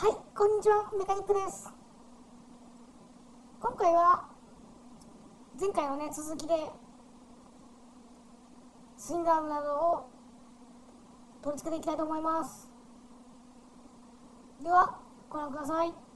はい、こんにちは、メカニックです。今回は、前回のね、続きで、スイングアームなどを取り付けていきたいと思います。では、ご覧ください。はい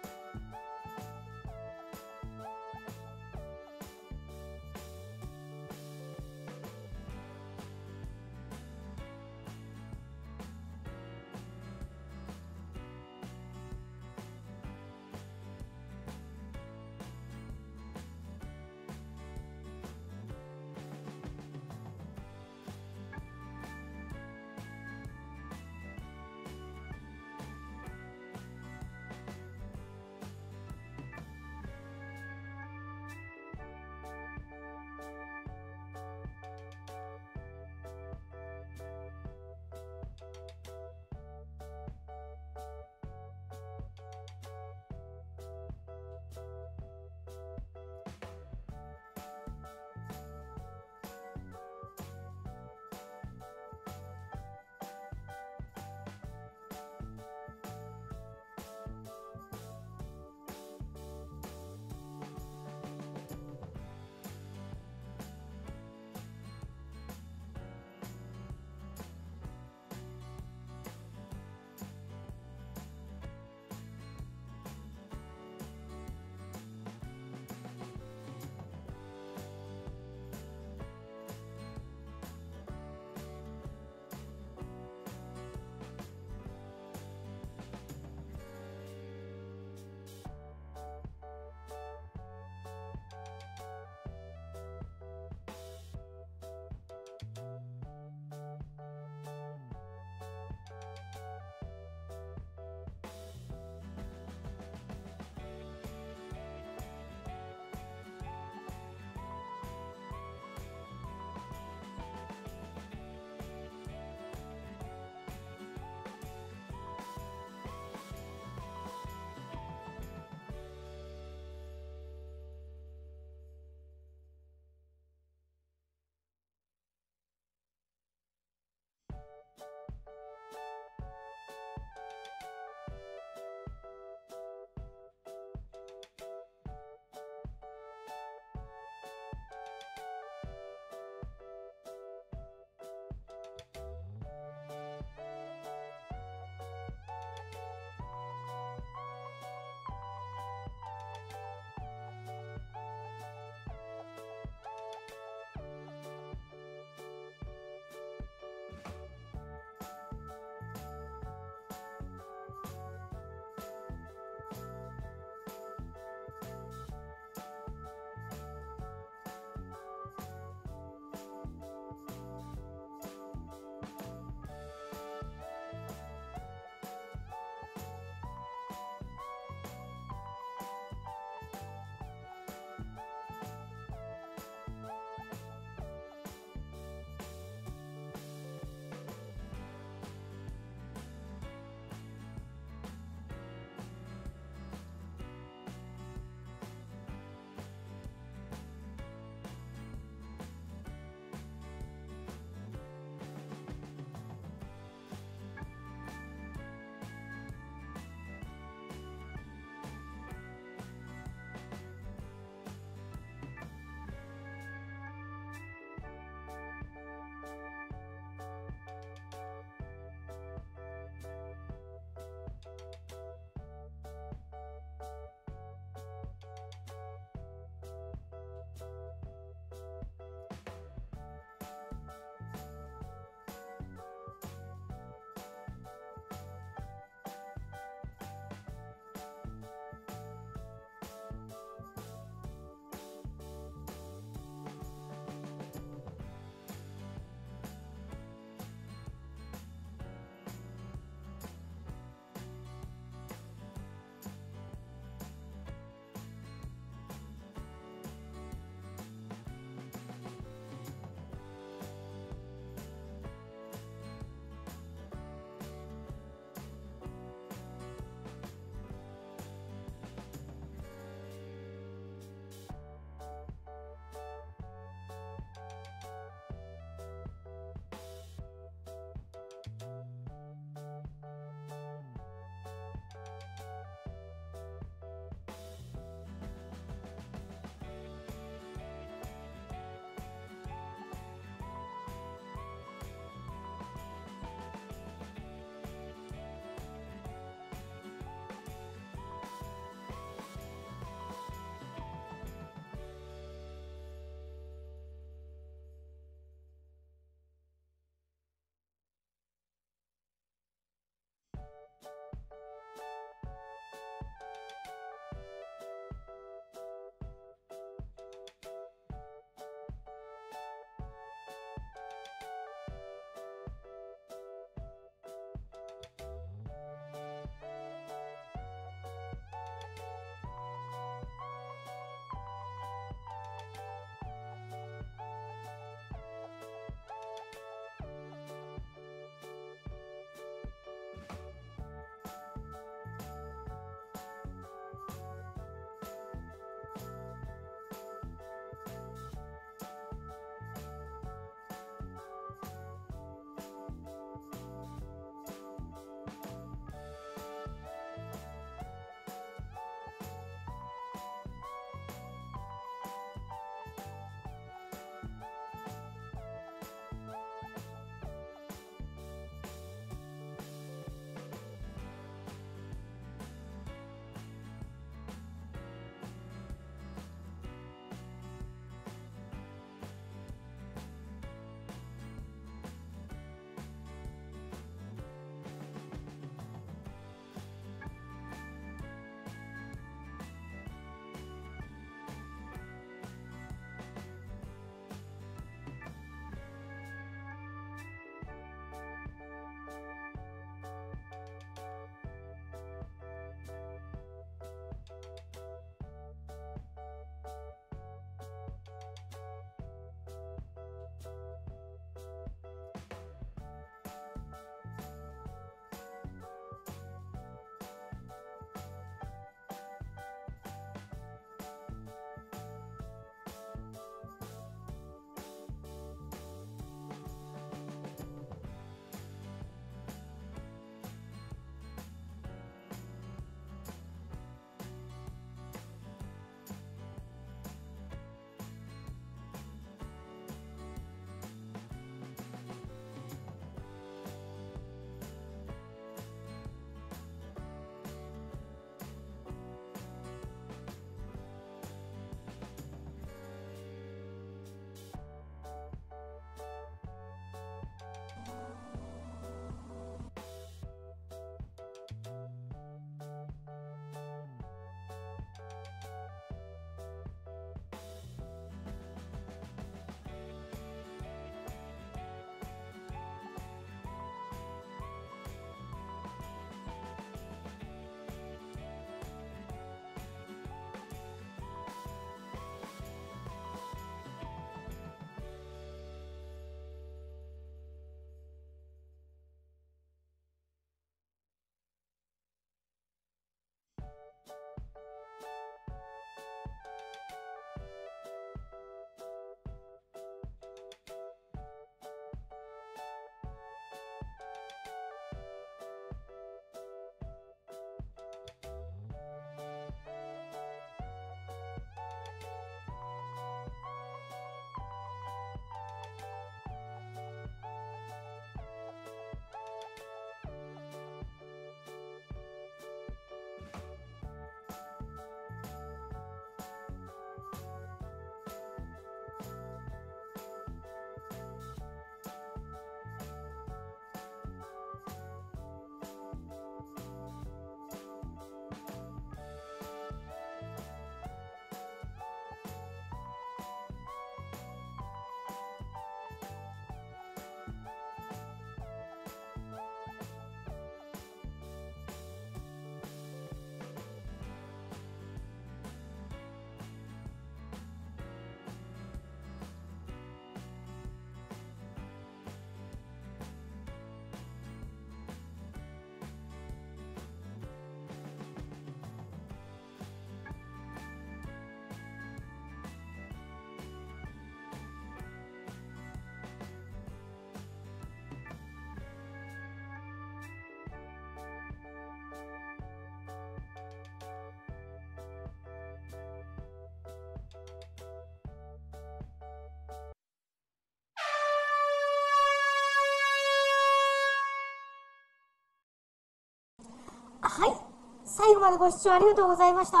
最後までご視聴ありがとうございました。い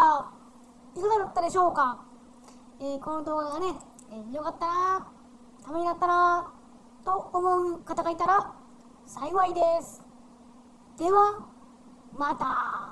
かがだったでしょうか、えー、この動画がね、えー、よかったなためになったなと思う方がいたら幸いです。ではまた。